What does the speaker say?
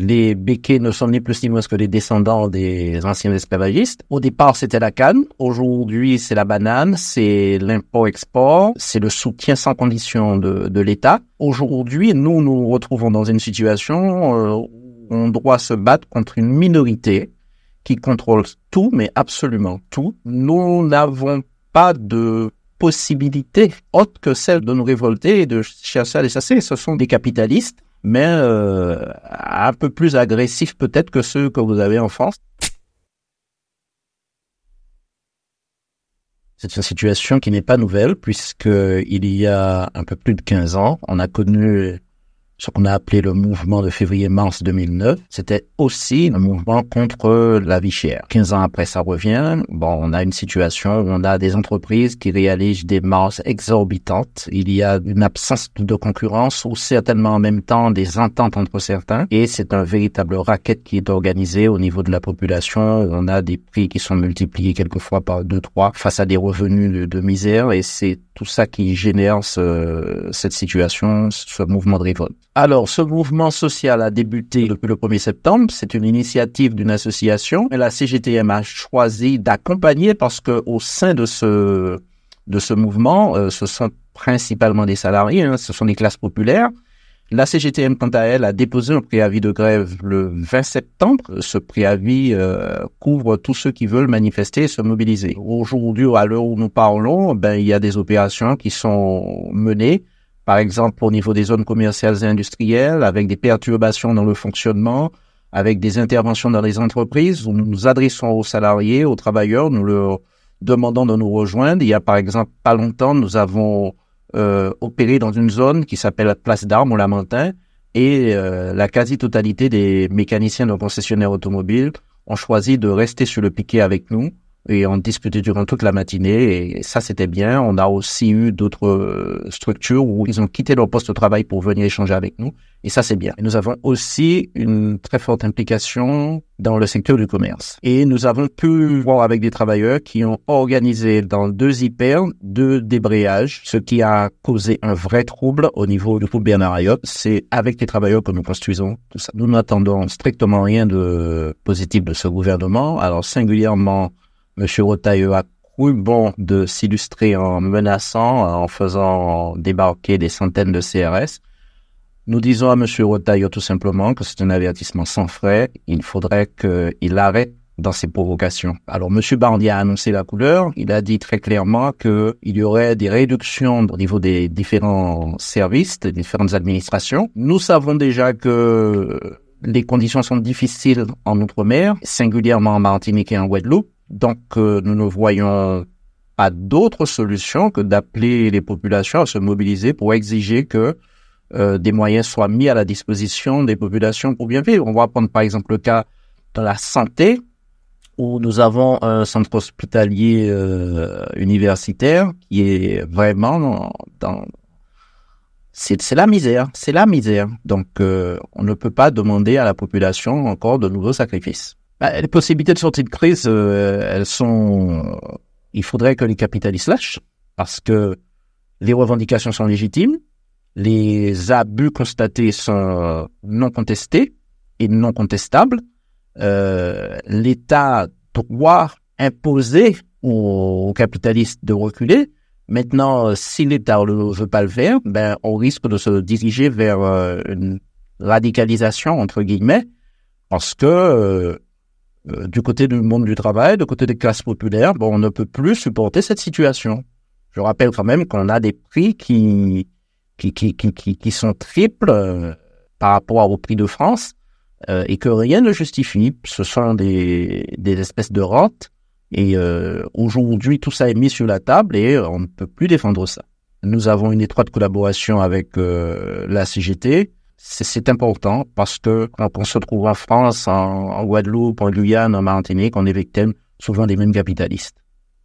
Les béquets ne sont ni plus ni moins que les descendants des anciens esclavagistes. Au départ, c'était la canne. Aujourd'hui, c'est la banane, c'est l'import-export, c'est le soutien sans condition de, l'État. Aujourd'hui, nous nous retrouvons dans une situation euh, où on doit se battre contre une minorité qui contrôle tout, mais absolument tout. Nous n'avons pas de possibilité autre que celle de nous révolter et de chercher à les chasser. Ce sont des capitalistes mais euh, un peu plus agressif peut-être que ceux que vous avez en France. C'est une situation qui n'est pas nouvelle puisque il y a un peu plus de 15 ans, on a connu ce qu'on a appelé le mouvement de février-mars 2009, c'était aussi un mouvement contre la vie chère. 15 ans après, ça revient. Bon, on a une situation où on a des entreprises qui réalisent des marges exorbitantes. Il y a une absence de concurrence ou certainement en même temps des ententes entre certains. Et c'est un véritable racket qui est organisé au niveau de la population. On a des prix qui sont multipliés quelquefois par deux, trois face à des revenus de, de misère. Et c'est tout ça qui génère ce, cette situation, ce mouvement de révolte. Alors, ce mouvement social a débuté depuis le 1er septembre. C'est une initiative d'une association. Et la CGTM a choisi d'accompagner parce que au sein de ce de ce mouvement, euh, ce sont principalement des salariés, hein, ce sont des classes populaires. La CGTM, quant à elle, a déposé un préavis de grève le 20 septembre. Ce préavis euh, couvre tous ceux qui veulent manifester et se mobiliser. Aujourd'hui, à l'heure où nous parlons, ben, il y a des opérations qui sont menées, par exemple au niveau des zones commerciales et industrielles, avec des perturbations dans le fonctionnement, avec des interventions dans les entreprises, où nous nous adressons aux salariés, aux travailleurs, nous leur demandons de nous rejoindre. Il y a par exemple pas longtemps, nous avons euh, opérer dans une zone qui s'appelle la place d'armes au Lamentin et euh, la quasi-totalité des mécaniciens de concessionnaires automobiles ont choisi de rester sur le piquet avec nous et on discutait durant toute la matinée et ça c'était bien. On a aussi eu d'autres euh, structures où ils ont quitté leur poste de travail pour venir échanger avec nous et ça c'est bien. Nous avons aussi une très forte implication dans le secteur du commerce et nous avons pu voir avec des travailleurs qui ont organisé dans deux hyper deux débrayages, ce qui a causé un vrai trouble au niveau du groupe Bernard Ayotte. C'est avec les travailleurs que nous construisons tout ça. Nous n'attendons strictement rien de positif de ce gouvernement. Alors singulièrement M. Rotailleux a cru bon de s'illustrer en menaçant, en faisant débarquer des centaines de CRS. Nous disons à M. Rotailleux tout simplement que c'est un avertissement sans frais. Il faudrait qu'il arrête dans ses provocations. Alors, M. Barnier a annoncé la couleur. Il a dit très clairement qu'il y aurait des réductions au niveau des différents services, des différentes administrations. Nous savons déjà que les conditions sont difficiles en Outre-mer, singulièrement en Martinique et en Guadeloupe. Donc, euh, nous ne voyons pas d'autre solution que d'appeler les populations à se mobiliser pour exiger que euh, des moyens soient mis à la disposition des populations pour bien vivre. On va prendre par exemple le cas de la santé, où nous avons un centre hospitalier euh, universitaire qui est vraiment dans, c'est la misère, c'est la misère. Donc, on ne peut pas demander à la population encore de nouveaux sacrifices. Bah, les possibilités de sortie de crise, euh, elles sont. Il faudrait que les capitalistes lâchent parce que les revendications sont légitimes, les abus constatés sont non contestés et non contestables. Euh, L'État doit imposer aux, capitalistes de reculer. Maintenant, si l'État ne veut pas le faire, ben on risque de se diriger vers euh, une radicalisation entre guillemets, parce que euh, du côté du monde du travail, du côté des classes populaires, bon, on ne peut plus supporter cette situation. Je rappelle quand même qu'on a des prix qui, qui, qui, qui, qui sont triples euh, par rapport au prix de France euh, et que rien ne justifie. Ce sont des, des espèces de rentes et aujourd'hui tout ça est mis sur la table et on ne peut plus défendre ça. Nous avons une étroite collaboration avec la CGT c'est important parce que quand on se trouve en France, en, Guadeloupe, en Guyane, en Martinique, on est victime souvent des mêmes capitalistes.